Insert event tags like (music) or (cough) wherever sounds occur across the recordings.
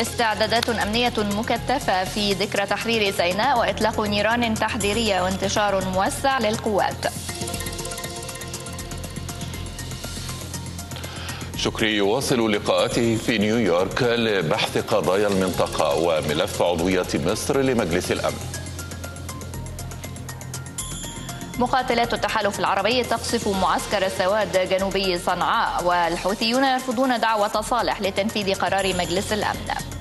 استعدادات أمنية مكثفة في ذكرى تحرير سيناء وإطلاق نيران تحذيرية وانتشار موسع للقوات. شكري. يواصل لقاءاته في نيويورك لبحث قضايا المنطقة وملف عضوية مصر لمجلس الأمن. مقاتلات التحالف العربي تقصف معسكر السواد جنوبي صنعاء والحوثيون يرفضون دعوة صالح لتنفيذ قرار مجلس الأمن.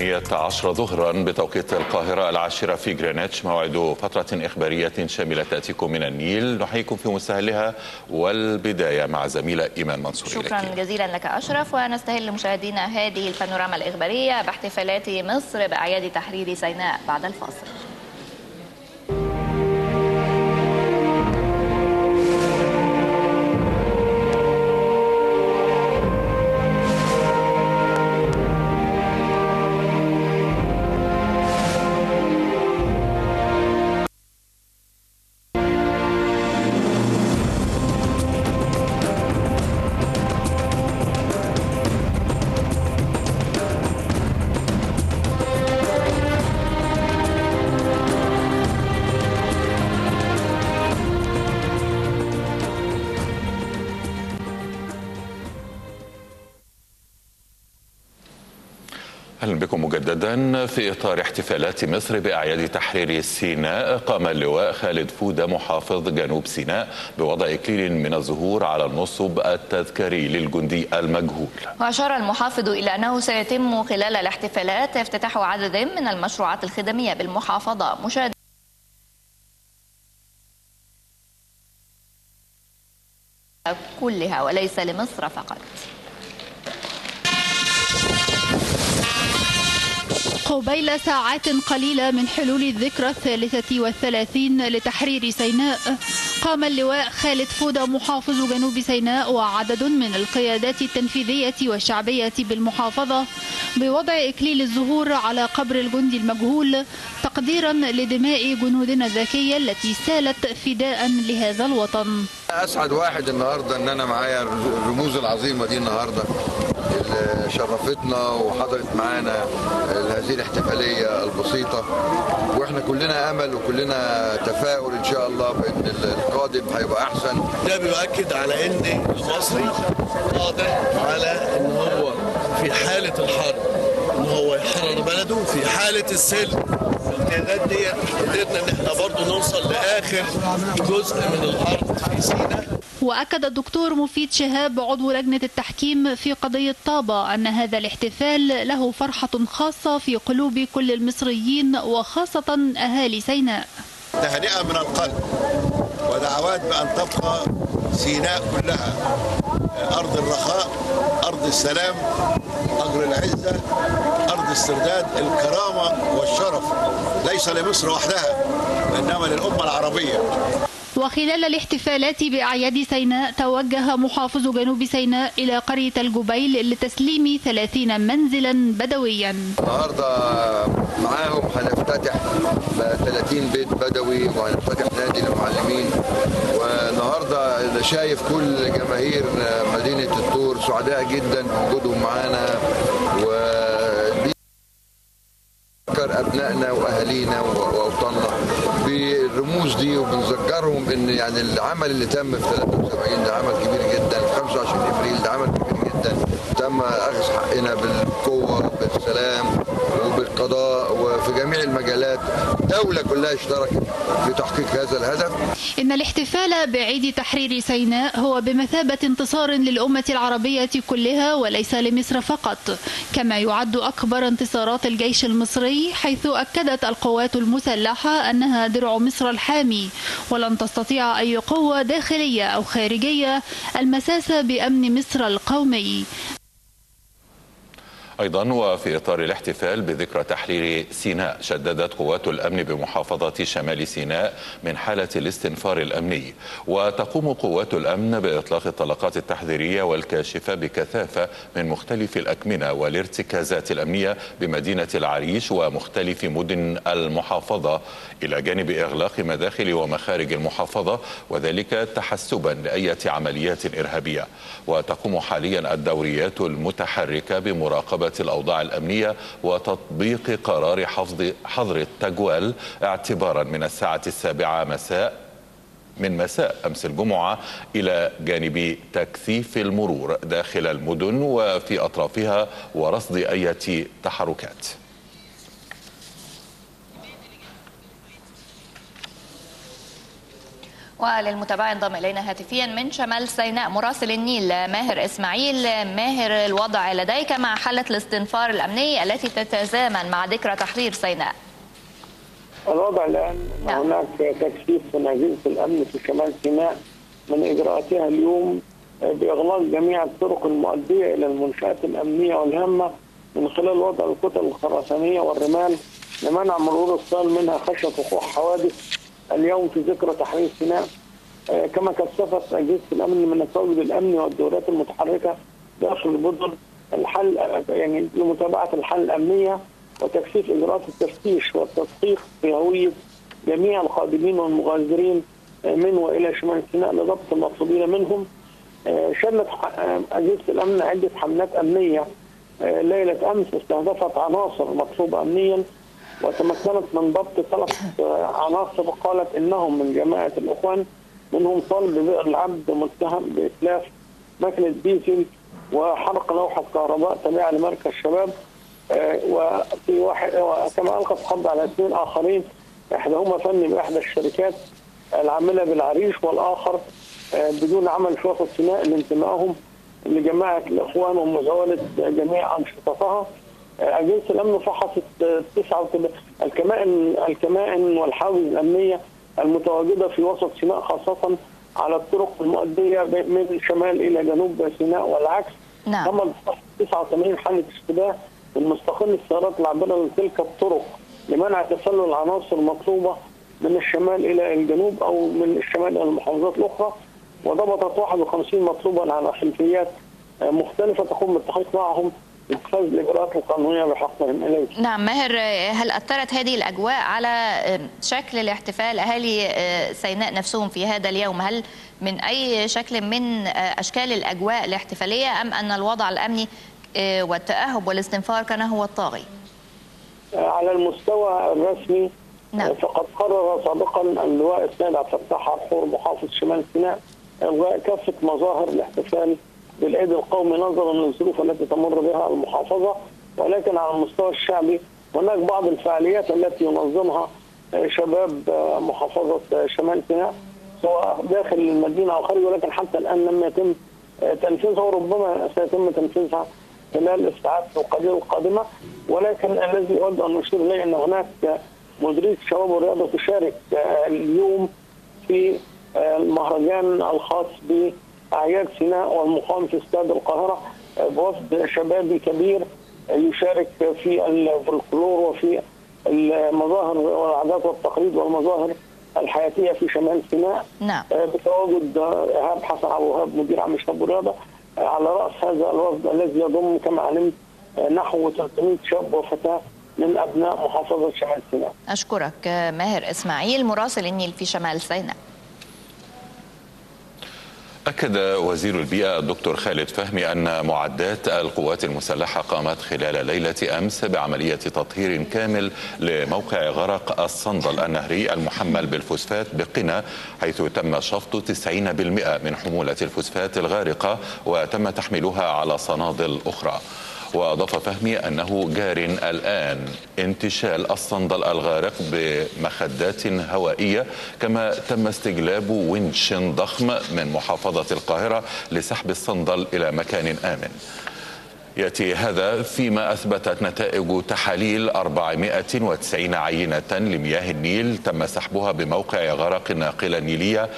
الثانية عشر ظهرا بتوقيت القاهرة العاشرة في جرينتش موعد فترة إخبارية شاملة تأتيكم من النيل. نحييكم في مستهلها والبداية مع زميلة إيمان منصور شكرا إليك. جزيلا لك أشرف. ونستهل مشاهدينا هذه البانوراما الإخبارية باحتفالات مصر بأعياد تحرير سيناء بعد الفاصل. مجددا في إطار احتفالات مصر بأعياد تحرير سيناء قام اللواء خالد فودة محافظ جنوب سيناء بوضع إكليل من الزهور على النصب التذكاري للجندي المجهول. وأشار المحافظ إلى أنه سيتم خلال الاحتفالات افتتاح عدد من المشروعات الخدمية بالمحافظة. مشاهد كلها وليس لمصر فقط. قبيل ساعات قليلة من حلول الذكرى الثالثة والثلاثين لتحرير سيناء. قام اللواء خالد فودة محافظ جنوب سيناء وعدد من القيادات التنفيذية والشعبية بالمحافظة بوضع إكليل الزهور على قبر الجندي المجهول تقديرا لدماء جنودنا الذكية التي سالت فداء لهذا الوطن. أسعد واحد النهارده إن أنا معايا الرموز العظيمة دي النهارده. اللي شرفتنا وحضرت معانا هذه الاحتفالية البسيطة. وإحنا كلنا أمل وكلنا تفاؤل إن شاء الله بان القادم هيبقى أحسن. ده بيؤكد على إن المصري قادر على إن هو في حالة الحرب إن هو يحرر بلده في حالة السلم القيادات دي قدرنا إن إحنا برضه نوصل لآخر جزء من الأرض في سيناء. وأكد الدكتور مفيد شهاب عضو لجنة التحكيم في قضية طابة أن هذا الاحتفال له فرحة خاصة في قلوب كل المصريين وخاصة أهالي سيناء. تهنئه من القلب ودعوات بأن تبقى سيناء كلها. أرض الرخاء أرض السلام ارض العزة أرض استرداد الكرامة والشرف. ليس لمصر وحدها وانما للأمة العربية. وخلال الاحتفالات بأعياد سيناء توجه محافظ جنوب سيناء إلى قرية الجبيل لتسليم 30 منزلا بدويا. النهارده معاهم هنفتتح 30 بيت بدوي وهنفتتح نادي للمعلمين والنهاردة أنا شايف كل جماهير مدينة الطور سعداء جدا بوجودهم معانا. ودي بنذكر أبنائنا وأهالينا وأوطاننا بالرموز دي وبنذكرهم إن يعني العمل اللي تم في 73 ده عمل كبير جدا 25 إبريل ده عمل تم أخذ حقنا بالقوة بالسلام وبالقضاء وفي جميع المجالات. الدولة كلها اشتركت في تحقيق هذا الهدف. إن الاحتفال بعيد تحرير سيناء هو بمثابة انتصار للأمة العربية كلها وليس لمصر فقط. كما يعد أكبر انتصارات الجيش المصري حيث أكدت القوات المسلحة أنها درع مصر الحامي. ولن تستطيع أي قوة داخلية أو خارجية المساس بأمن مصر القومي. أيضا وفي إطار الاحتفال بذكرى تحرير سيناء شددت قوات الأمن بمحافظة شمال سيناء من حالة الاستنفار الأمني. وتقوم قوات الأمن بإطلاق الطلقات التحذيرية والكاشفة بكثافة من مختلف الأكمنة والارتكازات الأمنية بمدينة العريش ومختلف مدن المحافظة إلى جانب إغلاق مداخل ومخارج المحافظة وذلك تحسبا لأية عمليات إرهابية. وتقوم حاليا الدوريات المتحركة بمراقبة الأوضاع الأمنية وتطبيق قرار حفظ حظر التجوال اعتبارا من الساعة السابعة مساء من مساء أمس الجمعة إلى جانب تكثيف المرور داخل المدن وفي أطرافها ورصد أي تحركات. وللمتابعة انضم إلينا هاتفيا من شمال سيناء مراسل النيل ماهر إسماعيل ماهر الوضع لديك مع حالة الاستنفار الأمني التي تتزامن مع ذكرى تحرير سيناء الوضع الآن نعم. هناك تكثيف من أجهزة الأمن في شمال سيناء من إجراءاتها اليوم بإغلاق جميع الطرق المؤدية إلى المنشآت الأمنية والهامة من خلال وضع الكتل الخرسانية والرمال لمنع مرور الصال منها خشية وقوع حوادث اليوم في ذكرى تحرير سيناء آه، كما كثفت اجهزه الأمن من التواجد الأمني والدورات المتحركة داخل المدن الحل يعني لمتابعة الحل الأمنية وتكثيف إجراءات التفتيش والتدقيق في هويه جميع القادمين والمغادرين آه، من وإلى شمال سيناء لضبط المطلوبين منهم. آه، شنت اجهزه الأمن عدة حملات أمنية ليلة أمس استهدفت عناصر مطلوبة امنيا وتمكنت من ضبط ثلاث عناصر قالت إنهم من جماعة الإخوان منهم طالب بئر العبد متهم باتلاف مكنه ديزل وحرق لوحة كهرباء تابعه لمركز شباب آه، وفي واحد كما ألقت قبض على اثنين آخرين إحداهما فني بإحدى الشركات العاملة بالعريش والآخر آه، بدون عمل وسط سيناء لانتمائهم لجماعة الإخوان ومزاولة جميع أنشطتها. اجهزه الأمن فحصت تسعة الكمائن الكمائن والحواجز الأمنية المتواجدة في وسط سيناء خاصة على الطرق المؤدية من الشمال إلى جنوب سيناء والعكس. نعم. تم 89 حاله اشتباه من مستقل السيارات العابره لتلك الطرق لمنع تسلل العناصر المطلوبة من الشمال إلى الجنوب أو من الشمال إلى المحافظات الأخرى. وضبطت 51 مطلوبا على خلفيات مختلفة تقوم بالتحقيق معهم. اتخاذ الإجراءات القانونية بحقهم اليه. نعم ماهر هل أثرت هذه الأجواء على شكل الاحتفال أهالي سيناء نفسهم في هذا اليوم؟ هل من أي شكل من أشكال الأجواء الاحتفالية أم أن الوضع الأمني والتأهب والاستنفار كان هو الطاغي؟ على المستوى الرسمي نعم. فقد قرر سابقا اللواء السيد عبد الفتاح عاشور محافظ شمال سيناء إلغاء كافة مظاهر الاحتفال بالعيد القومي نظرا للظروف التي تمر بها المحافظة ولكن على المستوى الشعبي هناك بعض الفعاليات التي ينظمها شباب محافظة شمال سيناء سواء داخل المدينة أو خارج ولكن حتى الآن لم يتم تنفيذها وربما سيتم تنفيذها خلال الساعات القليلة القادمة. ولكن الذي أود أن أشير إليه أن هناك مديريه الشباب والرياضه تشارك اليوم في المهرجان الخاص ب أعياد سيناء والمقام في استاد القاهرة بوفد شبابي كبير يشارك في الفولكلور وفي المظاهر والعادات والتقاليد والمظاهر الحياتية في شمال سيناء نعم بتواجد إيهاب حسن أبو وهاب مدير عام الشباب والرياضة على رأس هذا الوفد الذي يضم كما علمت نحو 300 شاب وفتاة من أبناء محافظة شمال سيناء. أشكرك ماهر إسماعيل مراسل النيل في شمال سيناء. أكد وزير البيئة الدكتور خالد فهمي أن معدات القوات المسلحة قامت خلال ليلة أمس بعملية تطهير كامل لموقع غرق الصندل النهري المحمل بالفوسفات بقنا حيث تم شفط 90% من حمولة الفوسفات الغارقة وتم تحميلها على صنادل أخرى. وأضاف فهمي أنه جار الآن انتشال الصندل الغارق بمخدات هوائية كما تم استجلاب ونش ضخم من محافظة القاهرة لسحب الصندل إلى مكان آمن. يأتي هذا فيما أثبتت نتائج تحاليل 490 عينة لمياه النيل تم سحبها بموقع غرق الناقلة النيلية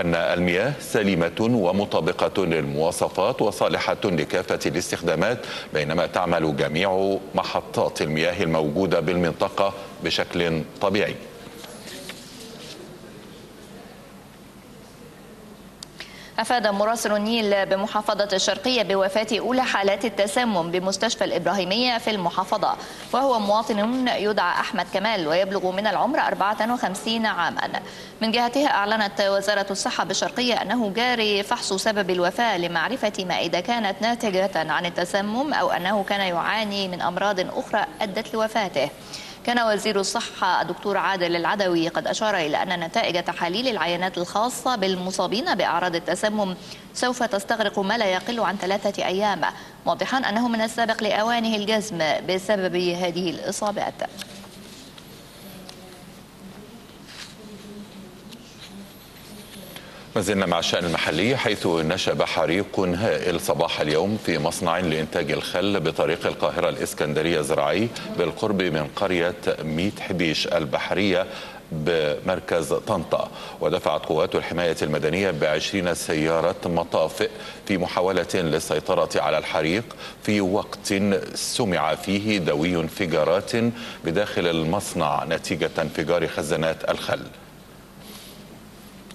أن المياه سليمة ومطابقة للمواصفات وصالحة لكافة الاستخدامات بينما تعمل جميع محطات المياه الموجودة بالمنطقة بشكل طبيعي. أفاد مراسل النيل بمحافظة الشرقية بوفاة أولى حالات التسمم بمستشفى الإبراهيمية في المحافظة وهو مواطن يدعى أحمد كمال ويبلغ من العمر 54 عاما. من جهتها أعلنت وزارة الصحة بالشرقية أنه جاري فحص سبب الوفاة لمعرفة ما إذا كانت ناتجة عن التسمم أو أنه كان يعاني من أمراض أخرى أدت لوفاته. كان وزير الصحة الدكتور عادل العدوي قد أشار إلى أن نتائج تحاليل العينات الخاصة بالمصابين بأعراض التسمم سوف تستغرق ما لا يقل عن ثلاثة أيام موضحا أنه من السابق لأوانه الجزم بسبب هذه الإصابات. ما زلنا مع الشأن المحلي حيث نشب حريق هائل صباح اليوم في مصنع لإنتاج الخل بطريق القاهرة الإسكندرية الزراعي بالقرب من قرية ميت حبيش البحرية بمركز طنطا. ودفعت قوات الحماية المدنية بعشرين سيارة مطافئ في محاولة للسيطرة على الحريق في وقت سمع فيه دوي انفجارات بداخل المصنع نتيجة انفجار خزانات الخل.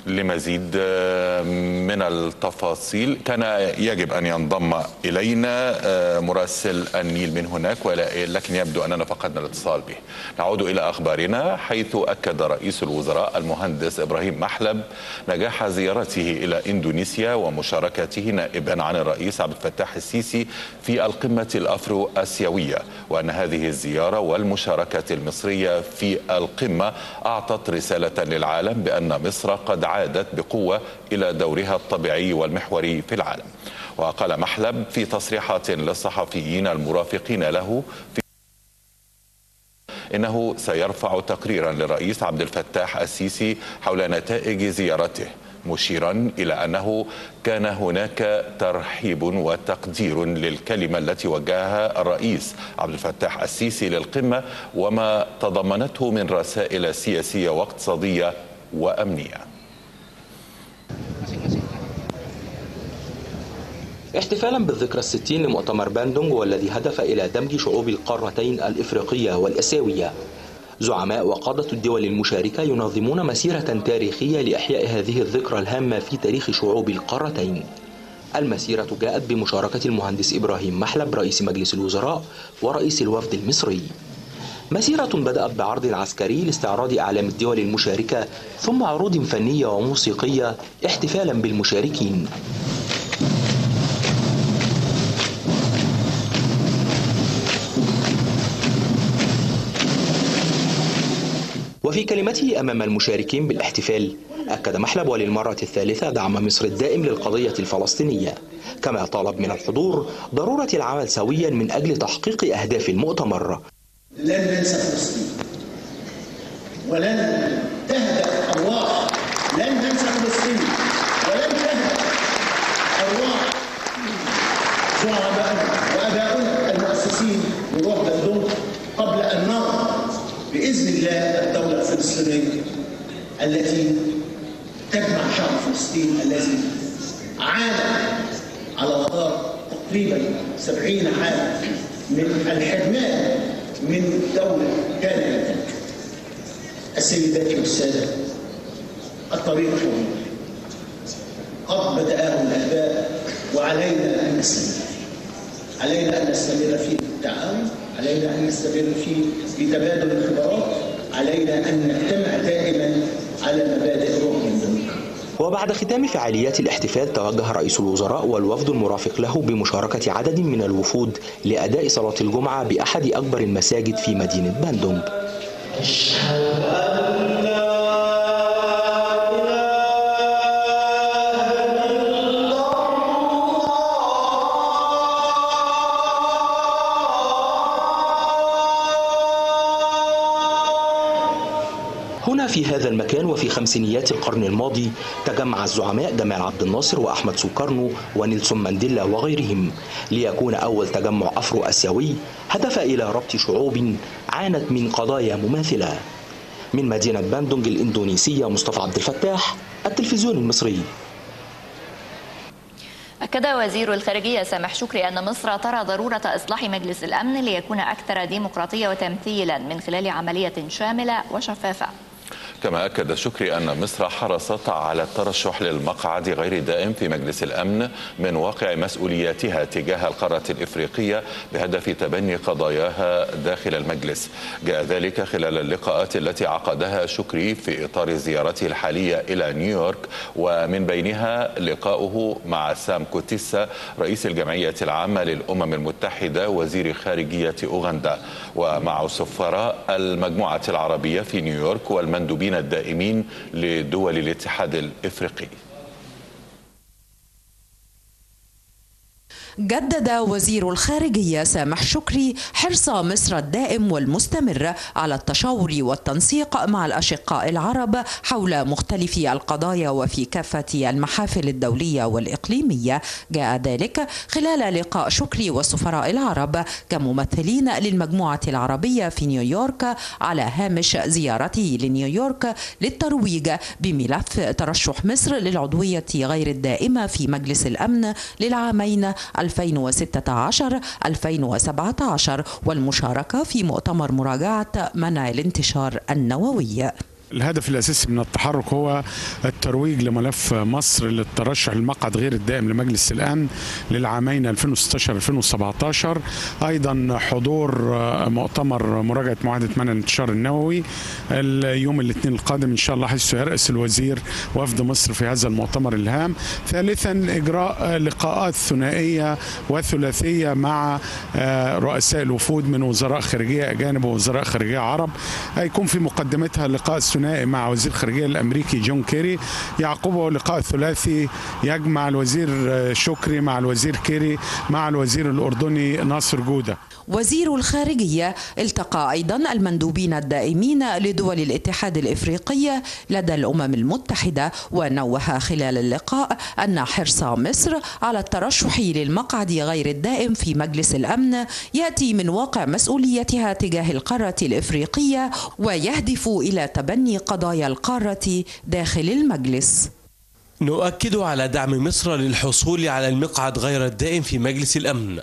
لمزيد من التفاصيل. كان يجب أن ينضم إلينا مراسل النيل من هناك ولكن يبدو أننا فقدنا الاتصال به. نعود إلى أخبارنا حيث أكد رئيس الوزراء المهندس إبراهيم محلب نجاح زيارته إلى إندونيسيا ومشاركته نائبا عن الرئيس عبد الفتاح السيسي في القمة الأفرو أسيوية وأن هذه الزيارة والمشاركة المصرية في القمة أعطت رسالة للعالم بأن مصر قد عادت بقوة إلى دورها الطبيعي والمحوري في العالم. وقال محلب في تصريحات للصحفيين المرافقين له في إنه سيرفع تقريرا للرئيس عبد الفتاح السيسي حول نتائج زيارته مشيرا إلى أنه كان هناك ترحيب وتقدير للكلمة التي وجهها الرئيس عبد الفتاح السيسي للقمة وما تضمنته من رسائل سياسية واقتصادية وأمنية. احتفالا بالذكرى الستين لمؤتمر باندونج والذي هدف إلى دمج شعوب القارتين الإفريقية والأسيوية. زعماء وقادة الدول المشاركة ينظمون مسيرة تاريخية لإحياء هذه الذكرى الهامة في تاريخ شعوب القارتين. المسيرة جاءت بمشاركة المهندس إبراهيم محلب رئيس مجلس الوزراء ورئيس الوفد المصري. مسيرة بدأت بعرض عسكري لاستعراض أعلام الدول المشاركة ثم عروض فنية وموسيقية احتفالا بالمشاركين. وفي كلمته أمام المشاركين بالاحتفال. أكد محلب وللمرة الثالثة دعم مصر الدائم للقضية الفلسطينية. كما طالب من الحضور ضرورة العمل سويا من أجل تحقيق أهداف المؤتمر لن ننسى فلسطين. ولن تهدأ أرواح. لن ننسى فلسطين. ولن تهدأ أرواح. زعمائنا بإذن الله الدولة الفلسطينية التي تجمع شعب فلسطين الذي عانى على مدار تقريبا سبعين عاما من الحرمان من دولة كانت السيدات والسادة الطريق طويل قد بدأه الآباء وعلينا أن نستمر. علينا أن نستمر في التعاون. علينا أن نستمر في في تبادل الخبرات علينا أن نجتمع دائما على مبادئ روح من وبعد ختام فعاليات الاحتفال توجه رئيس الوزراء والوفد المرافق له بمشاركة عدد من الوفود لأداء صلاة الجمعة بأحد أكبر المساجد في مدينة باندونج في هذا المكان وفي خمسينيات القرن الماضي تجمع الزعماء جمال عبد الناصر وأحمد سوكرنو ونيلسون مانديلا وغيرهم ليكون أول تجمع أفرو أسيوي هدف إلى ربط شعوب عانت من قضايا مماثلة. من مدينة باندونج الإندونيسية مصطفى عبد الفتاح التلفزيون المصري. أكد وزير الخارجية سامح شكري أن مصر ترى ضرورة إصلاح مجلس الأمن ليكون أكثر ديمقراطية وتمثيلا من خلال عملية شاملة وشفافة. كما أكد شكري أن مصر حرصت على الترشح للمقعد غير الدائم في مجلس الأمن من واقع مسؤولياتها تجاه القارة الإفريقية بهدف تبني قضاياها داخل المجلس. جاء ذلك خلال اللقاءات التي عقدها شكري في إطار زيارته الحالية إلى نيويورك ومن بينها لقاؤه مع سام كوتيسا رئيس الجمعية العامة للأمم المتحدة وزير خارجية أوغندا. ومع سفراء المجموعة العربية في نيويورك والمندوبين الدائمين لدول الاتحاد الإفريقي. جدد وزير الخارجية سامح شكري حرص مصر الدائم والمستمر على التشاور والتنسيق مع الأشقاء العرب حول مختلف القضايا وفي كافة المحافل الدولية والإقليمية. جاء ذلك خلال لقاء شكري والسفراء العرب كممثلين للمجموعة العربية في نيويورك على هامش زيارته لنيويورك للترويج بملف ترشح مصر للعضوية غير الدائمة في مجلس الأمن للعامين 2016-2017 والمشاركة في مؤتمر مراجعة منع الانتشار النووي. الهدف الأساسي من التحرك هو الترويج لملف مصر للترشح للمقعد غير الدائم لمجلس الأمن للعامين 2016 2017 أيضا حضور مؤتمر مراجعة معاهدة منع الانتشار النووي اليوم الاثنين القادم إن شاء الله حيث يرأس الوزير وفد مصر في هذا المؤتمر الهام. ثالثا إجراء لقاءات ثنائية وثلاثية مع رؤساء الوفود من وزراء خارجية أجانب ووزراء خارجية عرب. هيكون في مقدمتها لقاء ثنائي مع وزير الخارجية الأمريكي جون كيري. يعقبه لقاء ثلاثي يجمع الوزير شكري مع الوزير كيري مع الوزير الأردني ناصر جودة. وزير الخارجية التقى أيضا المندوبين الدائمين لدول الاتحاد الإفريقي لدى الأمم المتحدة ونوه خلال اللقاء أن حرص مصر على الترشح للمقعد غير الدائم في مجلس الأمن يأتي من واقع مسؤوليتها تجاه القارة الإفريقية ويهدف إلى تبني قضايا القارة داخل المجلس. نؤكد على دعم مصر للحصول على المقعد غير الدائم في مجلس الأمن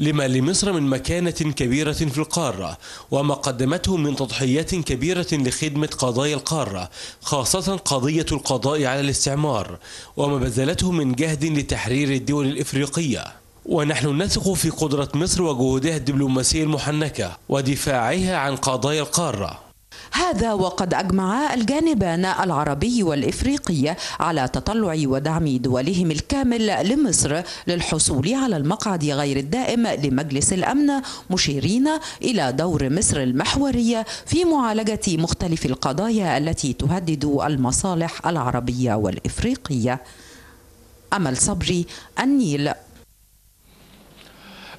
لما لمصر من مكانة كبيرة في القارة وما قدمته من تضحيات كبيرة لخدمة قضايا القارة خاصة قضية القضاء على الاستعمار وما بذلته من جهد لتحرير الدول الإفريقية. ونحن نثق في قدرة مصر وجهودها الدبلوماسية المحنكة ودفاعها عن قضايا القارة. هذا وقد أجمع الجانبان العربي والإفريقي على تطلع ودعم دولهم الكامل لمصر للحصول على المقعد غير الدائم لمجلس الأمن مشيرين إلى دور مصر المحوري في معالجة مختلف القضايا التي تهدد المصالح العربية والإفريقية. أمل صبري النيل.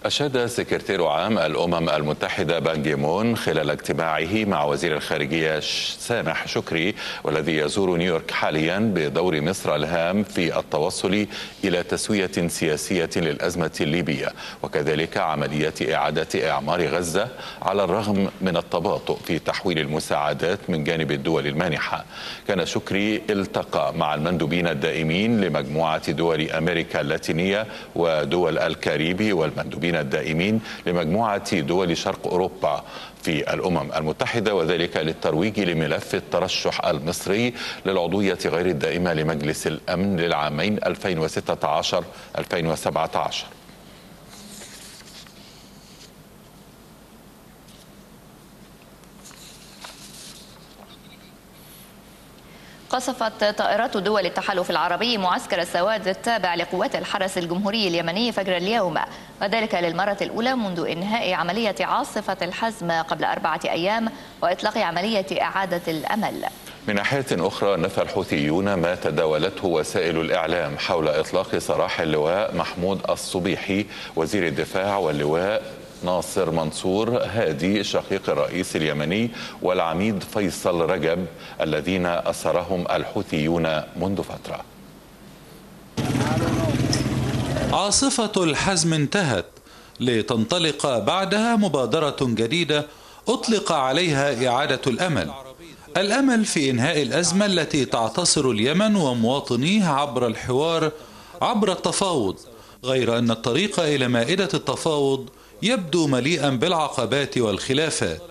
أشاد سكرتير عام الأمم المتحدة بانجيمون خلال اجتماعه مع وزير الخارجية سامح شكري والذي يزور نيويورك حاليا بدور مصر الهام في التوصل إلى تسوية سياسية للأزمة الليبية وكذلك عملية إعادة إعمار غزة على الرغم من التباطؤ في تحويل المساعدات من جانب الدول المانحة. كان شكري التقى مع المندوبين الدائمين لمجموعة دول أمريكا اللاتينية ودول الكاريبي والمندوبين الدائمين لمجموعة دول شرق أوروبا في الأمم المتحدة وذلك للترويج لملف الترشح المصري للعضوية غير الدائمة لمجلس الأمن للعامين 2016-2017 قصفت طائرات دول التحالف العربي معسكر السواد التابع لقوات الحرس الجمهوري اليمني فجر اليوم. وذلك للمرة الأولى منذ إنهاء عملية عاصفة الحزم قبل أربعة أيام وإطلاق عملية إعادة الأمل. من ناحية أخرى نفى الحوثيون ما تداولته وسائل الإعلام حول إطلاق سراح اللواء محمود الصبيحي وزير الدفاع واللواء ناصر منصور هادي شقيق الرئيس اليمني والعميد فيصل رجب الذين أسرهم الحوثيون منذ فترة. عاصفة الحزم انتهت لتنطلق بعدها مبادرة جديدة أطلق عليها إعادة الأمل. الأمل في إنهاء الأزمة التي تعتصر اليمن ومواطنيه عبر الحوار عبر التفاوض غير أن الطريق إلى مائدة التفاوض يبدو مليئا بالعقبات والخلافات.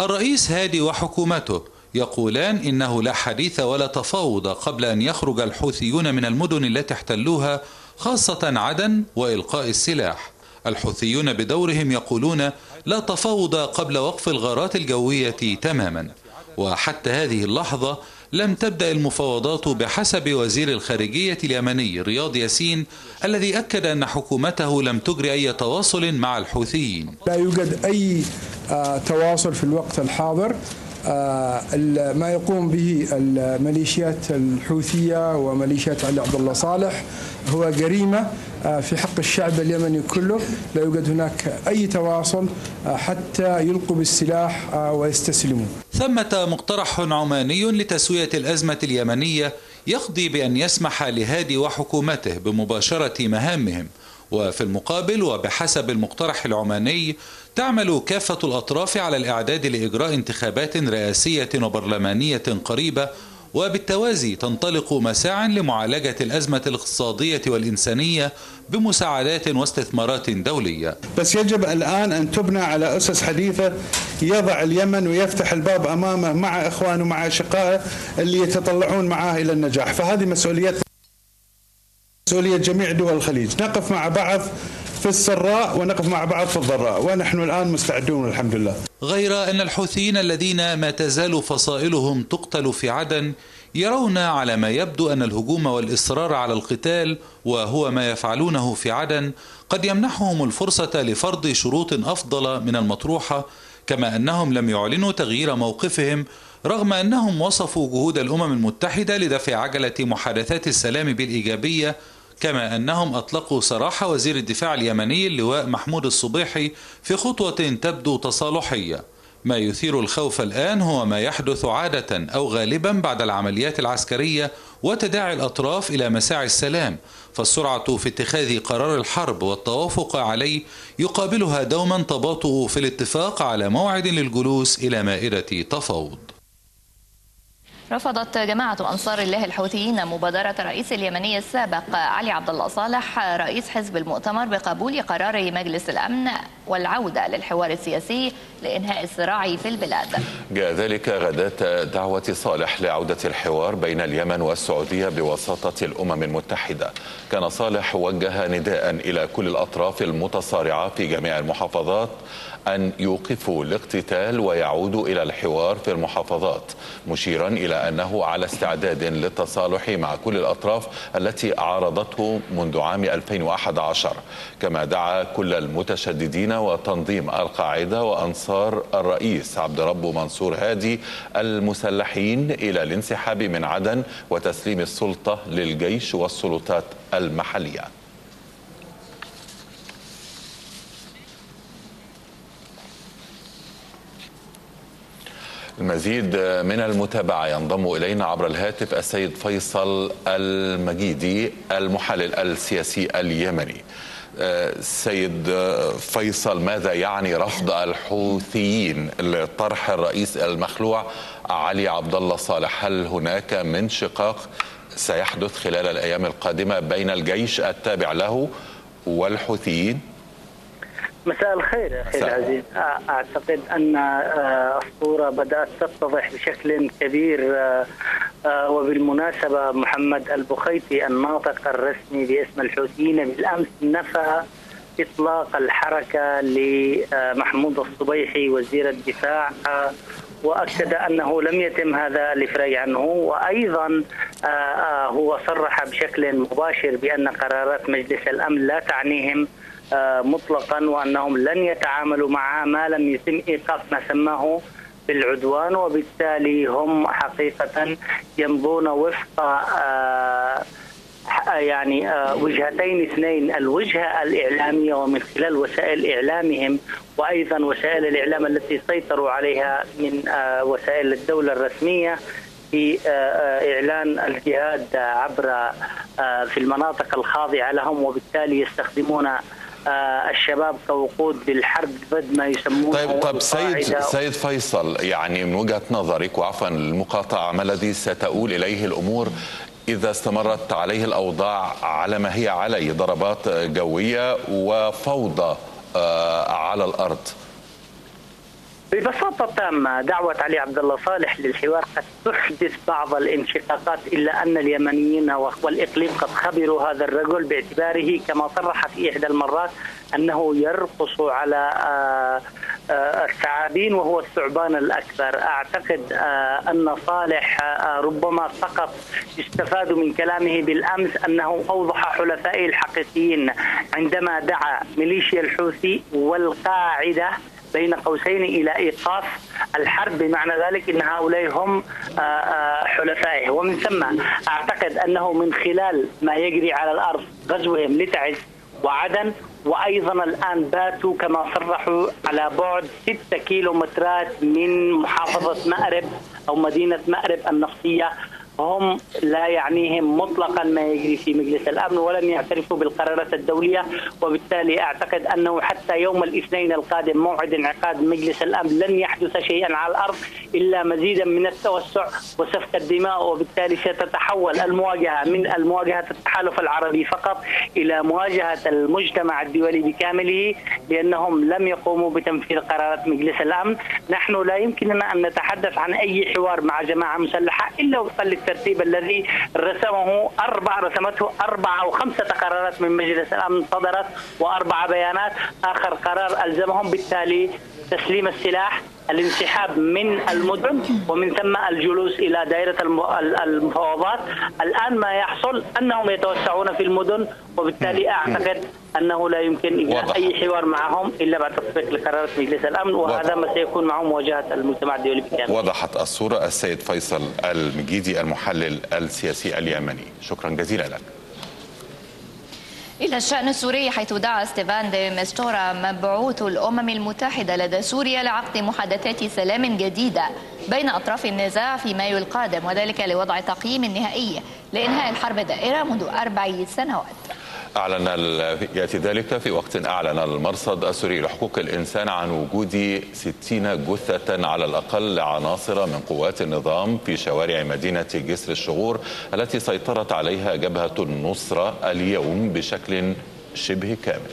الرئيس هادي وحكومته يقولان إنه لا حديث ولا تفاوض قبل أن يخرج الحوثيون من المدن التي احتلوها خاصة عدن وإلقاء السلاح. الحوثيون بدورهم يقولون لا تفاوض قبل وقف الغارات الجوية تماما. وحتى هذه اللحظة لم تبدأ المفاوضات بحسب وزير الخارجية اليمني رياض ياسين الذي أكد أن حكومته لم تجري أي تواصل مع الحوثيين. لا يوجد أي تواصل في الوقت الحاضر. ما يقوم به الميليشيات الحوثية وميليشيات علي عبد الله صالح هو جريمة في حق الشعب اليمني كله. لا يوجد هناك أي تواصل حتى يلقوا بالسلاح ويستسلموا. ثمة مقترح عماني لتسوية الأزمة اليمنية يقضي بأن يسمح لهادي وحكومته بمباشرة مهامهم. وفي المقابل وبحسب المقترح العماني تعمل كافة الأطراف على الإعداد لإجراء انتخابات رئاسية وبرلمانية قريبة وبالتوازي تنطلق مساعا لمعالجة الأزمة الاقتصادية والإنسانية بمساعدات واستثمارات دولية. بس يجب الآن أن تبنى على أسس حديثة يضع اليمن ويفتح الباب أمامه مع إخوانه مع أشقائه اللي يتطلعون معاه إلى النجاح. فهذه مسؤوليات مسؤولية جميع دول الخليج. نقف مع بعض في السراء ونقف مع بعض في الضراء ونحن الآن مستعدون الحمد لله. غير أن الحوثيين الذين ما تزال فصائلهم تقتل في عدن يرون على ما يبدو أن الهجوم والإصرار على القتال وهو ما يفعلونه في عدن قد يمنحهم الفرصة لفرض شروط أفضل من المطروحة كما أنهم لم يعلنوا تغيير موقفهم رغم أنهم وصفوا جهود الأمم المتحدة لدفع عجلة محادثات السلام بالإيجابية كما أنهم أطلقوا سراح وزير الدفاع اليمني اللواء محمود الصبيحي في خطوة تبدو تصالحية. ما يثير الخوف الآن هو ما يحدث عادة أو غالبا بعد العمليات العسكرية وتداعي الأطراف إلى مساعي السلام فالسرعة في اتخاذ قرار الحرب والتوافق عليه يقابلها دوما تباطؤ في الاتفاق على موعد للجلوس إلى مائدة تفاوض. رفضت جماعة أنصار الله الحوثيين مبادرة الرئيس اليمني السابق علي عبد الله صالح رئيس حزب المؤتمر بقبول قرار مجلس الأمن والعودة للحوار السياسي لإنهاء الصراع في البلاد. جاء ذلك غداة دعوة صالح لعودة الحوار بين اليمن والسعودية بوساطة الأمم المتحدة. كان صالح وجه نداء إلى كل الأطراف المتصارعة في جميع المحافظات أن يوقفوا الاقتتال ويعودوا إلى الحوار في المحافظات مشيرا إلى أنه على استعداد للتصالح مع كل الأطراف التي عارضته منذ عام 2011 كما دعا كل المتشددين وتنظيم القاعدة وأنصار الرئيس عبد رب منصور هادي المسلحين إلى الانسحاب من عدن وتسليم السلطة للجيش والسلطات المحلية. المزيد من المتابعة ينضم إلينا عبر الهاتف السيد فيصل المجيدي المحلل السياسي اليمني سيد فيصل ماذا يعني رفض الحوثيين لطرح الرئيس المخلوع علي عبد الله صالح هل هناك من شقاق سيحدث خلال الأيام القادمة بين الجيش التابع له والحوثيين؟ مساء الخير أخي العزيز. أعتقد أن الصورة بدأت تتضح بشكل كبير وبالمناسبة محمد البخيتي الناطق الرسمي باسم الحوثيين بالأمس نفى إطلاق الحركة لمحمود الصبيحي وزير الدفاع وأكد أنه لم يتم هذا الافراج عنه وأيضا هو صرح بشكل مباشر بأن قرارات مجلس الأمن لا تعنيهم مطلقا وأنهم لن يتعاملوا معها ما لم يتم إيقاف ما سماه بالعدوان وبالتالي هم حقيقه يمضون وفق يعني وجهتين اثنين الوجهة الإعلامية ومن خلال وسائل إعلامهم وأيضا وسائل الإعلام التي سيطروا عليها من وسائل الدولة الرسمية في إعلان الجهاد عبر في المناطق الخاضعة لهم وبالتالي يستخدمون آه، الشباب كوقود للحرب ضد ما يسمونه طيب طيب سيد. سيد فيصل يعني من وجهة نظرك وعفوا المقاطعه ما الذي ستؤول إليه الأمور إذا استمرت عليه الأوضاع على ما هي عليه ضربات جوية وفوضى آه، على الأرض ببساطة تامة دعوة علي عبد الله صالح للحوار قد تحدث بعض الانشقاقات إلا أن اليمنيين والإقليم قد خبروا هذا الرجل باعتباره كما صرح في إحدى المرات أنه يرقص على آه، آه، الثعابين وهو الثعبان الأكبر. أعتقد آه، أن صالح ربما فقط استفادوا من كلامه بالأمس أنه أوضح حلفائه الحقيقيين عندما دعا ميليشيا الحوثي والقاعدة بين قوسين إلى إيقاف الحرب بمعنى ذلك إن هؤلاء هم آه، آه، حلفائه. ومن ثم أعتقد أنه من خلال ما يجري على الأرض غزوهم لتعز وعدن وأيضا الآن باتوا كما صرحوا على بعد 6 كيلومترات من محافظة مأرب أو مدينة مأرب النفطية. هم لا يعنيهم مطلقا ما يجري في مجلس الأمن ولن يعترفوا بالقرارات الدولية وبالتالي أعتقد أنه حتى يوم الاثنين القادم موعد انعقاد مجلس الأمن لن يحدث شيئا على الأرض إلا مزيدا من التوسع وسفك الدماء وبالتالي ستتحول المواجهة من المواجهة التحالف العربي فقط إلى مواجهة المجتمع الدولي بكامله لأنهم لم يقوموا بتنفيذ قرارات مجلس الأمن، نحن لا يمكننا أن نتحدث عن أي حوار مع جماعة مسلحة إلا وفقا للترتيب الذي رسمه أربع رسمته أربع أو خمسة قرارات من مجلس الأمن صدرت وأربع بيانات، آخر قرار ألزمهم بالتالي تسليم السلاح الانسحاب من المدن ومن ثم الجلوس إلى دائرة الم- المفاوضات. الآن ما يحصل أنهم يتوسعون في المدن وبالتالي أعتقد أنه لا يمكن اجراء. أي حوار معهم إلا بعد تطبيق لقرارات مجلس الأمن وهذا ما سيكون معهم مواجهة المجتمع الدولي بالكامل وضحت الصورة السيد فيصل المجيدي المحلل السياسي اليمني. شكرا جزيلا لك. إلى الشأن السوري حيث دعا ستيفان دي مستورا مبعوث الأمم المتحدة لدى سوريا لعقد محادثات سلام جديدة بين أطراف النزاع في مايو القادم وذلك لوضع تقييم نهائي لإنهاء الحرب الدائرة منذ أربع سنوات. أعلن يأتي ذلك في وقت أعلن المرصد السوري لحقوق الإنسان عن وجود 60 جثة على الأقل لعناصر من قوات النظام في شوارع مدينة جسر الشغور التي سيطرت عليها جبهة النصرة اليوم بشكل شبه كامل.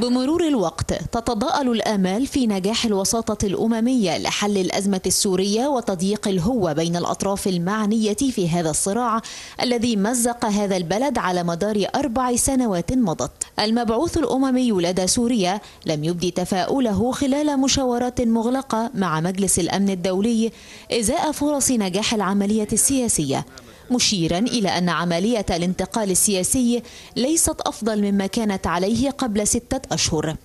بمرور الوقت تتضاءل الآمال في نجاح الوساطة الأممية لحل الأزمة السورية وتضييق الهوة بين الأطراف المعنية في هذا الصراع الذي مزق هذا البلد على مدار أربع سنوات مضت. المبعوث الأممي لدى سوريا لم يبدي تفاؤله خلال مشاورات مغلقة مع مجلس الأمن الدولي إزاء فرص نجاح العملية السياسية مشيرا إلى أن عملية الانتقال السياسي ليست أفضل مما كانت عليه قبل ستة أشهر.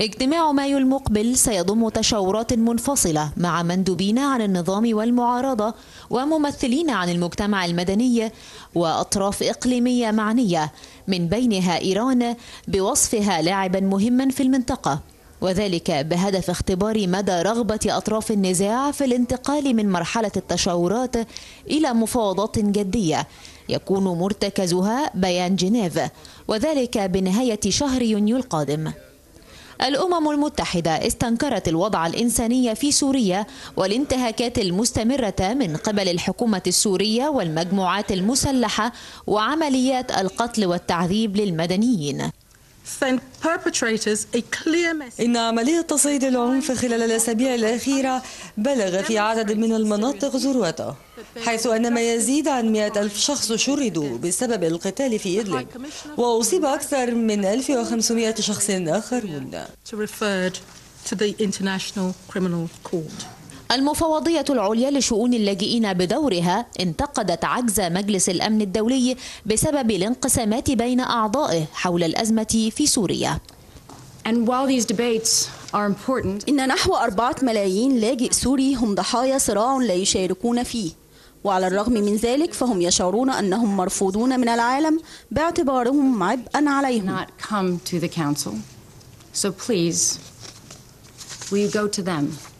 اجتماع مايو المقبل سيضم تشاورات منفصلة مع مندوبين عن النظام والمعارضة وممثلين عن المجتمع المدني وأطراف إقليمية معنية من بينها إيران بوصفها لاعبا مهما في المنطقة. وذلك بهدف اختبار مدى رغبة أطراف النزاع في الانتقال من مرحلة التشاورات إلى مفاوضات جدية يكون مرتكزها بيان جنيف وذلك بنهاية شهر يونيو القادم. الأمم المتحدة استنكرت الوضع الإنساني في سوريا والانتهاكات المستمرة من قبل الحكومة السورية والمجموعات المسلحة وعمليات القتل والتعذيب للمدنيين. إن عملية تصعيد العنف خلال الأسابيع الأخيرة بلغ في عدد من المناطق ذروته حيث أن ما يزيد عن مئة ألف شخص شردوا بسبب القتال في إدلب وأصيب أكثر من 1500 شخص آخرون. المفوضية العليا لشؤون اللاجئين بدورها انتقدت عجز مجلس الأمن الدولي بسبب الانقسامات بين أعضائه حول الأزمة في سوريا. إن نحو أربعة ملايين لاجئ سوري هم ضحايا صراع لا يشاركون فيه. وعلى الرغم من ذلك فهم يشعرون أنهم مرفوضون من العالم باعتبارهم عبئا عليهم. So please, will you go to them?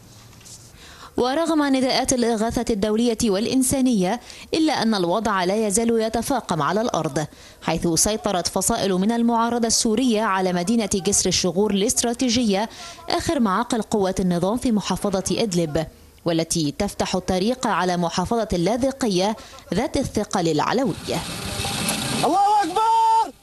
ورغم نداءات الإغاثة الدولية والإنسانية إلا أن الوضع لا يزال يتفاقم على الأرض حيث سيطرت فصائل من المعارضة السورية على مدينة جسر الشغور الاستراتيجية آخر معاقل قوات النظام في محافظة إدلب والتي تفتح الطريق على محافظة اللاذقية ذات الثقل العلوية. الله أكبر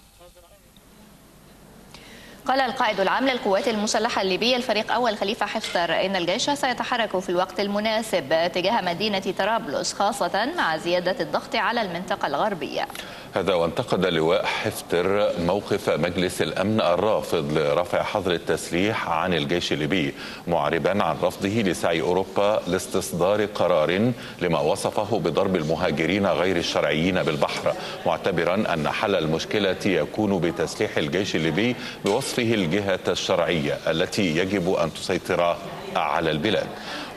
قال القائد العام للقوات المسلحة الليبية الفريق أول خليفة حفتر إن الجيش سيتحرك في الوقت المناسب تجاه مدينة طرابلس خاصة مع زيادة الضغط على المنطقة الغربية. هذا وانتقد لواء حفتر موقف مجلس الأمن الرافض لرفع حظر التسليح عن الجيش الليبي معربا عن رفضه لسعي أوروبا لاستصدار قرار لما وصفه بضرب المهاجرين غير الشرعيين بالبحر معتبرا أن حل المشكلة يكون بتسليح الجيش الليبي بوصفه الجهة الشرعية التي يجب أن تسيطر على البلاد.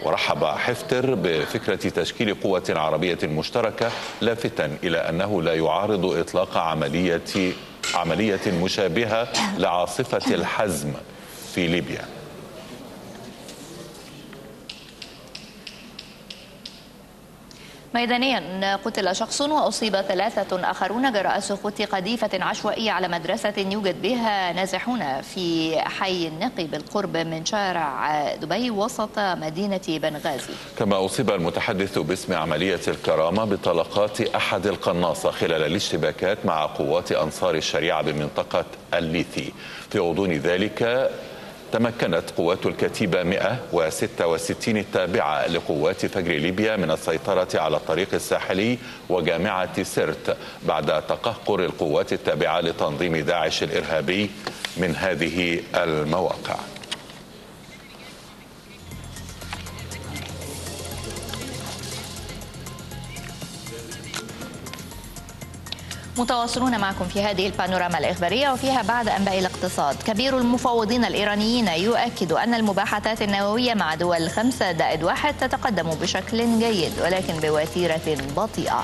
ورحب حفتر بفكرة تشكيل قوة عربية مشتركة لافتا إلى أنه لا يعارض إطلاق عملية عملية مشابهة لعاصفة الحزم في ليبيا. ميدانيا قتل شخص وأصيب ثلاثة آخرون جراء سقوط قذيفة عشوائية على مدرسة يوجد بها نازحون في حي النقي بالقرب من شارع دبي وسط مدينة بنغازي. كما أصيب المتحدث باسم عملية الكرامة بطلقات أحد القناصة خلال الاشتباكات مع قوات أنصار الشريعة بمنطقة الليثي. في غضون ذلك تمكنت قوات الكتيبة 166 التابعة لقوات فجر ليبيا من السيطرة على الطريق الساحلي وجامعة سرت بعد تقهقر القوات التابعة لتنظيم داعش الإرهابي من هذه المواقع. متواصلون معكم في هذه البانوراما الإخبارية وفيها بعد أنباء الاقتصاد. كبير المفوضين الإيرانيين يؤكد أن المباحثات النووية مع دول خمسة دائد واحد تتقدم بشكل جيد ولكن بوتيرة بطيئة.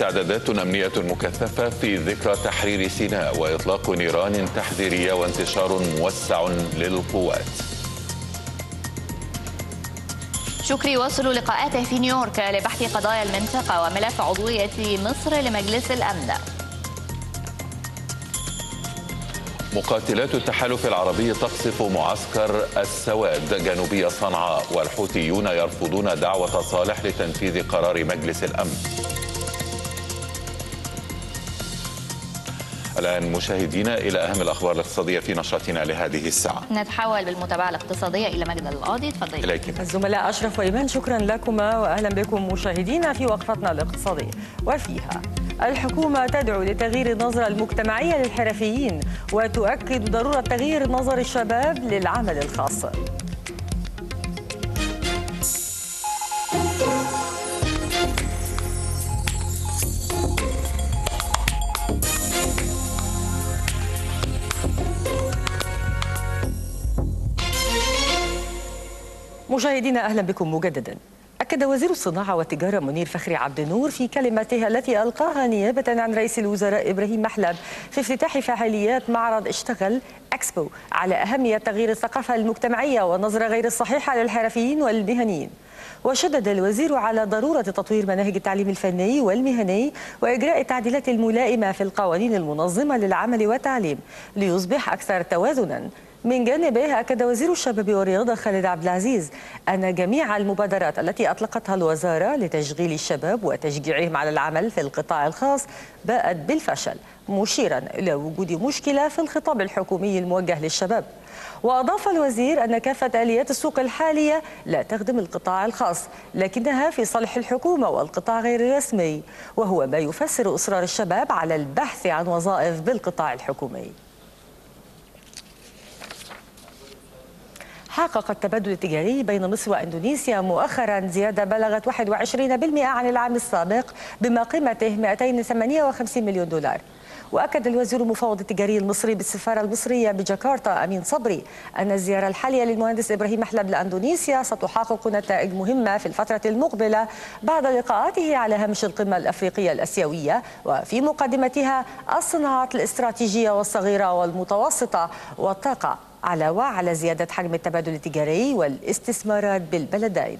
استعدادات أمنية مكثفة في ذكرى تحرير سيناء وإطلاق نيران تحذيرية وانتشار موسع للقوات. شكري يواصل لقاءاته في نيويورك لبحث قضايا المنطقة وملف عضوية مصر لمجلس الأمن. مقاتلات التحالف العربي تقصف معسكر السواد. جنوبي صنعاء والحوثيون يرفضون دعوة صالح لتنفيذ قرار مجلس الأمن. الآن مشاهدينا إلى أهم الأخبار الاقتصادية في نشرتنا لهذه الساعة. نتحول بالمتابعة الاقتصادية إلى مجد القاضي تفضلي. إليك الزملاء أشرف وإيمان شكرا لكما وأهلا بكم مشاهدينا في وقفتنا الاقتصادية. وفيها الحكومة تدعو لتغيير النظرة المجتمعية للحرفيين وتؤكد ضرورة تغيير نظر الشباب للعمل الخاص. مشاهدينا أهلا بكم مجددا. أكد وزير الصناعة والتجارة منير فخري عبد النور في كلمته التي ألقاها نيابة عن رئيس الوزراء إبراهيم محلب في افتتاح فعاليات معرض اشتغل إكسبو على أهمية تغيير الثقافة المجتمعية والنظره غير الصحيحة للحرفيين والمهنيين. وشدد الوزير على ضرورة تطوير مناهج التعليم الفني والمهني وإجراء التعديلات الملائمة في القوانين المنظمة للعمل والتعليم ليصبح أكثر توازنا من جانبه أكد وزير الشباب والرياضة خالد عبد العزيز أن جميع المبادرات التي أطلقتها الوزارة لتشغيل الشباب وتشجيعهم على العمل في القطاع الخاص باءت بالفشل مشيرا إلى وجود مشكلة في الخطاب الحكومي الموجه للشباب. وأضاف الوزير أن كافة آليات السوق الحالية لا تخدم القطاع الخاص لكنها في صالح الحكومة والقطاع غير الرسمي وهو ما يفسر إصرار الشباب على البحث عن وظائف بالقطاع الحكومي. حقق التبادل التجاري بين مصر وإندونيسيا مؤخرا زيادة بلغت 21% عن العام السابق بما قيمته 258 مليون دولار. وأكد الوزير المفوض التجاري المصري بالسفارة المصرية بجاكرتا أمين صبري أن الزيارة الحالية للمهندس إبراهيم محلب لإندونيسيا ستحقق نتائج مهمة في الفترة المقبلة بعد لقاءاته على هامش القمة الأفريقية الأسيوية وفي مقدمتها الصناعات الاستراتيجية والصغيرة والمتوسطة والطاقة علاوه على زيادة حجم التبادل التجاري والاستثمارات بالبلدين.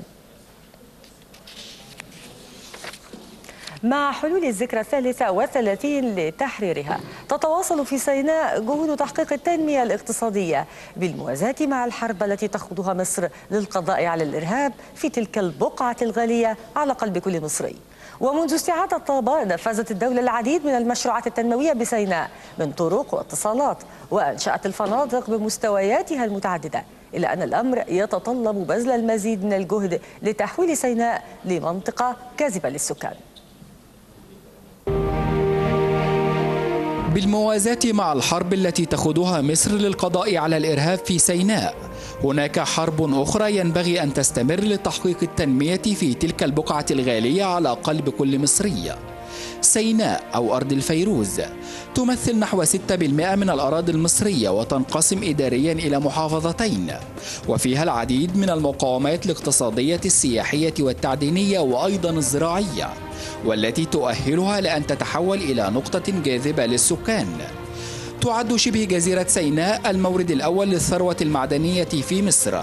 مع حلول الذكرى الثالثة والثلاثين لتحريرها تتواصل في سيناء جهود تحقيق التنمية الاقتصادية بالموازاة مع الحرب التي تخوضها مصر للقضاء على الإرهاب في تلك البقعة الغالية على قلب كل مصري ومنذ استعادة طابة نفذت الدولة العديد من المشروعات التنموية بسيناء من طرق واتصالات وأنشأت الفنادق بمستوياتها المتعددة إلا أن الأمر يتطلب بذل المزيد من الجهد لتحويل سيناء لمنطقة كاذبة للسكان. بالموازاة مع الحرب التي تخوضها مصر للقضاء على الإرهاب في سيناء هناك حرب أخرى ينبغي أن تستمر لتحقيق التنمية في تلك البقعة الغالية على قلب كل مصري. سيناء أو أرض الفيروز تمثل نحو 6% من الأراضي المصرية وتنقسم إداريا إلى محافظتين وفيها العديد من المقاومات الاقتصادية السياحية والتعدينية وأيضا الزراعية والتي تؤهلها لأن تتحول إلى نقطة جاذبة للسكان. تعد شبه جزيرة سيناء المورد الأول للثروة المعدنية في مصر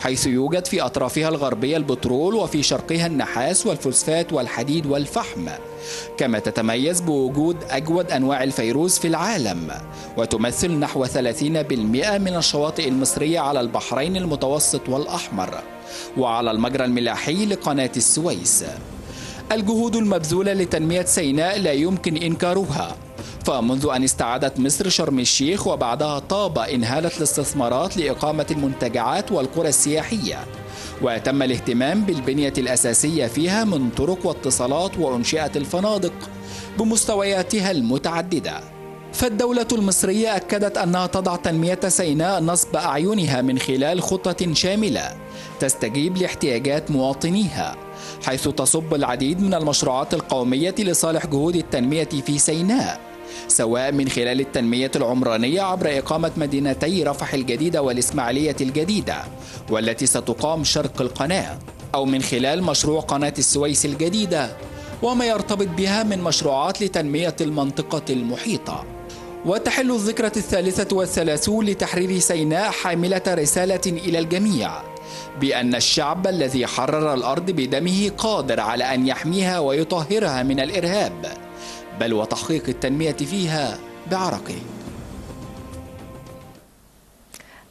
حيث يوجد في أطرافها الغربية البترول وفي شرقها النحاس والفوسفات والحديد والفحم كما تتميز بوجود أجود أنواع الفيروز في العالم وتمثل نحو 30% من الشواطئ المصرية على البحرين المتوسط والأحمر وعلى المجرى الملاحي لقناة السويس. الجهود المبذولة لتنمية سيناء لا يمكن إنكارها. فمنذ أن استعادت مصر شرم الشيخ وبعدها طابة انهالت الاستثمارات لإقامة المنتجعات والقرى السياحية. وتم الاهتمام بالبنية الأساسية فيها من طرق واتصالات وأنشئة الفنادق بمستوياتها المتعددة. فالدولة المصرية أكدت أنها تضع تنمية سيناء نصب أعينها من خلال خطة شاملة تستجيب لاحتياجات مواطنيها حيث تصب العديد من المشروعات القومية لصالح جهود التنمية في سيناء. سواء من خلال التنمية العمرانية عبر إقامة مدينتي رفح الجديدة والإسماعيلية الجديدة والتي ستقام شرق القناة أو من خلال مشروع قناة السويس الجديدة وما يرتبط بها من مشروعات لتنمية المنطقة المحيطة. وتحل الذكرى الثالثة والثلاثون لتحرير سيناء حاملة رسالة إلى الجميع بأن الشعب الذي حرر الأرض بدمه قادر على أن يحميها ويطهرها من الإرهاب. بل وتحقيق التنمية فيها بعرقه.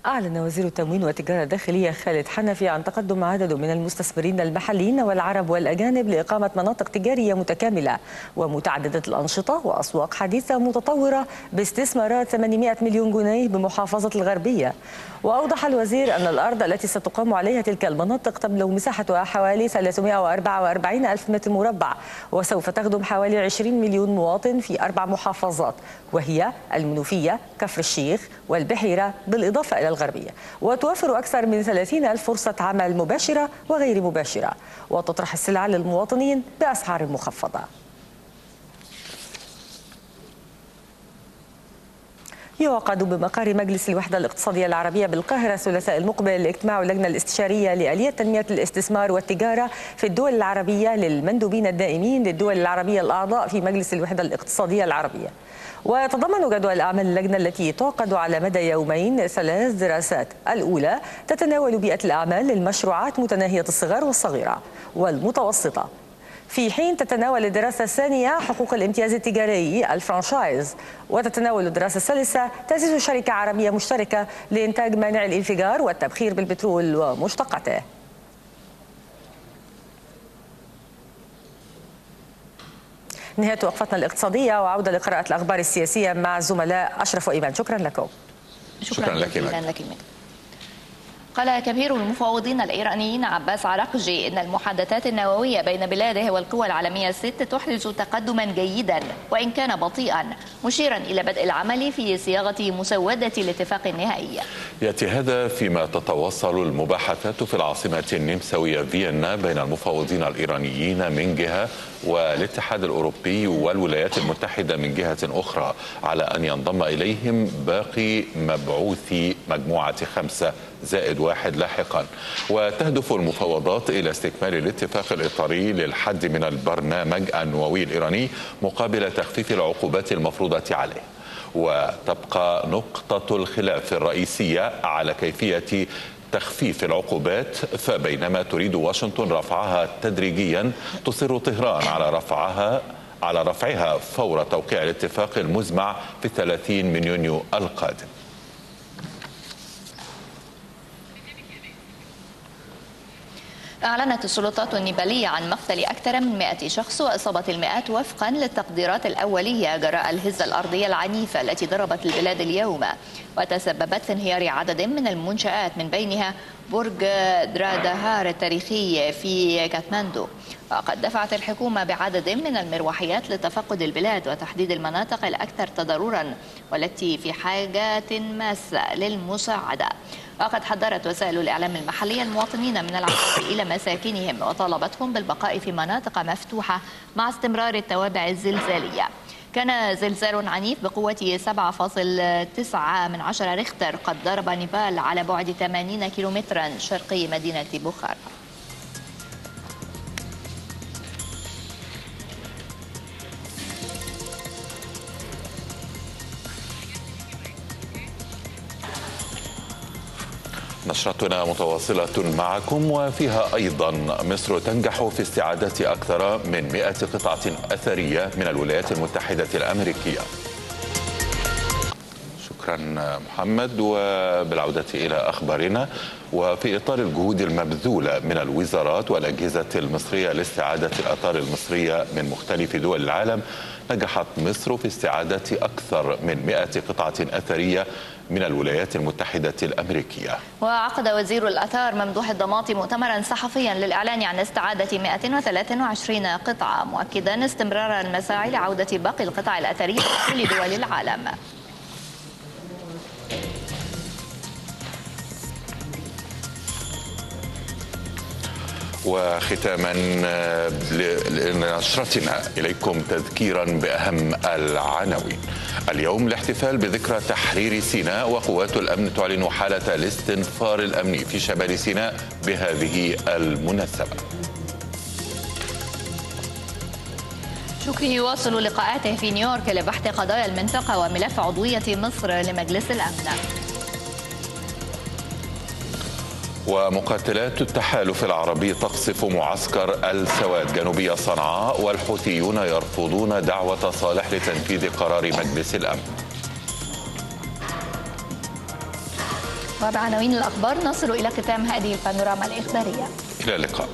أعلن وزير التموين والتجارة الداخلية خالد حنفي عن تقدم عدد من المستثمرين المحليين والعرب والأجانب لإقامة مناطق تجارية متكاملة ومتعددة الأنشطة وأسواق حديثة متطورة باستثمارات 800 مليون جنيه بمحافظة الغربية. وأوضح الوزير أن الأرض التي ستقام عليها تلك المناطق تبلغ مساحتها حوالي 344 ألف متر مربع وسوف تخدم حوالي 20 مليون مواطن في أربع محافظات وهي المنوفية كفر الشيخ والبحيرة بالإضافة إلى الغربية. وتوفر أكثر من 30 ألف فرصة عمل مباشرة وغير مباشرة وتطرح السلع للمواطنين بأسعار مخفضة. يعقد بمقر مجلس الوحدة الاقتصادية العربية بالقاهرة الثلاثاء المقبل اجتماع اللجنة الاستشارية لآلية تنمية الاستثمار والتجارة في الدول العربية للمندوبين الدائمين للدول العربية الأعضاء في مجلس الوحدة الاقتصادية العربية. ويتضمن جدول أعمال اللجنة التي تعقد على مدى يومين ثلاث دراسات. الأولى تتناول بيئة الأعمال للمشروعات متناهية الصغر والصغيرة والمتوسطة. في حين تتناول الدراسة الثانية حقوق الامتياز التجاري الفرانشايز. وتتناول الدراسة الثالثة تأسيس شركة عربية مشتركة لإنتاج مانع الانفجار والتبخير بالبترول ومشتقاته. نهاية وقفتنا الاقتصادية وعودة لقراءة الأخبار السياسية مع الزملاء أشرف وإيمان. شكرا لكم. شكرا لك. جزيلا لك مجد. قال كبير المفوضين الإيرانيين عباس عراقجي إن المحادثات النووية بين بلاده والقوى العالمية الست تحرز تقدما جيدا وإن كان بطيئا مشيرا إلى بدء العمل في صياغة مسودة الاتفاق النهائي. يأتي هذا فيما تتواصل المباحثات في العاصمة النمساوية فيينا بين المفوضين الإيرانيين من جهة والاتحاد الأوروبي والولايات المتحدة من جهة أخرى على أن ينضم إليهم باقي مبعوثي مجموعة خمسة زائد واحد لاحقا. وتهدف المفاوضات إلى استكمال الاتفاق الإطاري للحد من البرنامج النووي الإيراني مقابل تخفيف العقوبات المفروضة عليه. وتبقى نقطة الخلاف الرئيسية على كيفية تخفيف العقوبات فبينما تريد واشنطن رفعها تدريجيا تصر طهران على رفعها على رفعها فور توقيع الاتفاق المزمع في 30 من يونيو القادم. أعلنت السلطات النيبالية عن مقتل أكثر من 100 شخص وإصابة المئات وفقا للتقديرات الأولية جراء الهزة الأرضية العنيفة التي ضربت البلاد اليوم. وتسببت في انهيار عدد من المنشآت من بينها برج درادهار التاريخي في كاتماندو. وقد دفعت الحكومة بعدد من المروحيات لتفقد البلاد وتحديد المناطق الأكثر تضررا والتي في حاجة ماسة للمساعدة. وقد حذرت وسائل الإعلام المحلية المواطنين من العودة (coughs) إلى مساكنهم وطالبتهم بالبقاء في مناطق مفتوحة مع استمرار التوابع الزلزالية. كان زلزال عنيف بقوة 7.9 من عشرة ريختر قد ضرب نيبال على بعد 80 كيلومترا شرقي مدينة بوخارا نشرتنا متواصلة معكم وفيها أيضا مصر تنجح في استعادة أكثر من 100 قطعة أثرية من الولايات المتحدة الأمريكية. شكرا محمد وبالعودة إلى أخبارنا وفي إطار الجهود المبذولة من الوزارات والأجهزة المصرية لاستعادة الآثار المصرية من مختلف دول العالم نجحت مصر في استعادة أكثر من 100 قطعة أثرية من الولايات المتحدة الأمريكية. وعقد وزير الأثار ممدوح الضماطي مؤتمرا صحفيا للإعلان عن استعادة 123 قطعة مؤكدا استمرار المساعي لعودة باقي القطع الأثرية في كل دول العالم. وختاما لنشرتنا إليكم تذكيرا بأهم العناوين. اليوم الاحتفال بذكرى تحرير سيناء وقوات الأمن تعلن حالة الاستنفار الأمني في شمال سيناء بهذه المناسبة. شكري. يواصل لقاءاته في نيويورك لبحث قضايا المنطقة وملف عضوية مصر لمجلس الأمن. ومقاتلات التحالف العربي تقصف معسكر السواد جنوبي صنعاء والحوثيون يرفضون دعوة صالح لتنفيذ قرار مجلس الأمن. وبعناوين الأخبار. نصل إلى ختام هذه البانوراما الإخبارية. إلى اللقاء.